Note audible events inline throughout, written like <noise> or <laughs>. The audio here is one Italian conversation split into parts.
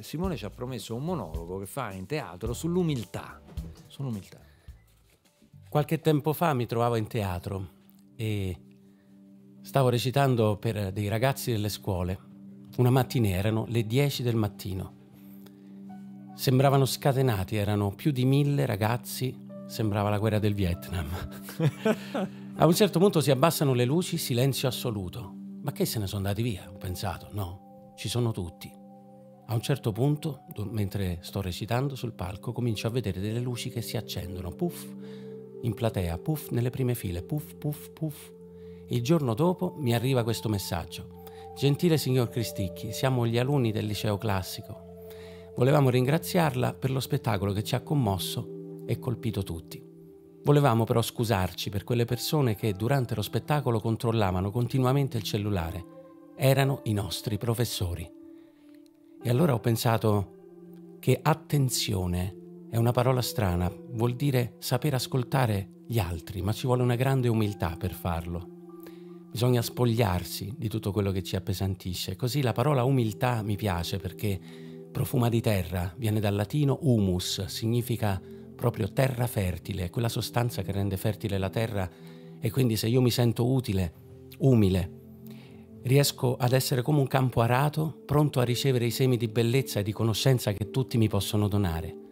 Simone ci ha promesso un monologo che fa in teatro sull'umiltà. Sull'umiltà. Qualche tempo fa mi trovavo in teatro e stavo recitando per dei ragazzi delle scuole. Una mattina erano le 10 del mattino. Sembravano scatenati, erano più di mille ragazzi, sembrava la guerra del Vietnam. <laughs> A un certo punto si abbassano le luci, silenzio assoluto. Ma che se ne sono andati via? Ho pensato, no, ci sono tutti. A un certo punto, mentre sto recitando sul palco, comincio a vedere delle luci che si accendono, puff, in platea, puff, nelle prime file, puff, puff, puff. Il giorno dopo mi arriva questo messaggio. Gentile signor Cristicchi, siamo gli alunni del liceo classico. Volevamo ringraziarla per lo spettacolo che ci ha commosso e colpito tutti. Volevamo però scusarci per quelle persone che durante lo spettacolo controllavano continuamente il cellulare. Erano i nostri professori. E allora ho pensato che attenzione è una parola strana, vuol dire saper ascoltare gli altri, ma ci vuole una grande umiltà per farlo. Bisogna spogliarsi di tutto quello che ci appesantisce. Così la parola umiltà mi piace perché profuma di terra, viene dal latino humus, significa proprio terra fertile, quella sostanza che rende fertile la terra e quindi se io mi sento utile, umile, riesco ad essere come un campo arato, pronto a ricevere i semi di bellezza e di conoscenza che tutti mi possono donare.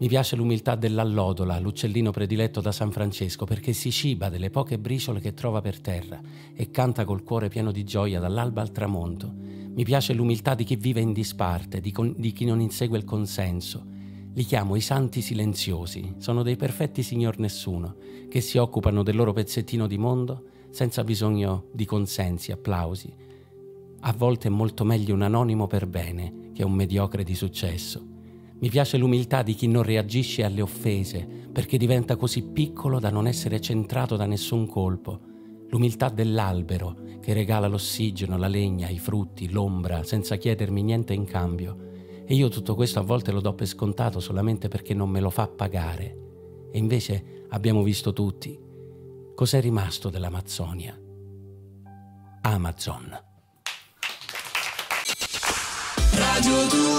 Mi piace l'umiltà dell'allodola, l'uccellino prediletto da San Francesco, perché si ciba delle poche briciole che trova per terra e canta col cuore pieno di gioia dall'alba al tramonto. Mi piace l'umiltà di chi vive in disparte, di, con- di chi non insegue il consenso. Li chiamo i santi silenziosi, sono dei perfetti signor nessuno, che si occupano del loro pezzettino di mondo senza bisogno di consensi, applausi. A volte è molto meglio un anonimo per bene che un mediocre di successo. Mi piace l'umiltà di chi non reagisce alle offese perché diventa così piccolo da non essere centrato da nessun colpo. L'umiltà dell'albero che regala l'ossigeno, la legna, i frutti, l'ombra, senza chiedermi niente in cambio. E io tutto questo a volte lo do per scontato solamente perché non me lo fa pagare. E invece abbiamo visto tutti Cos'è rimasto dell'Amazzonia? Amazon. Radio 2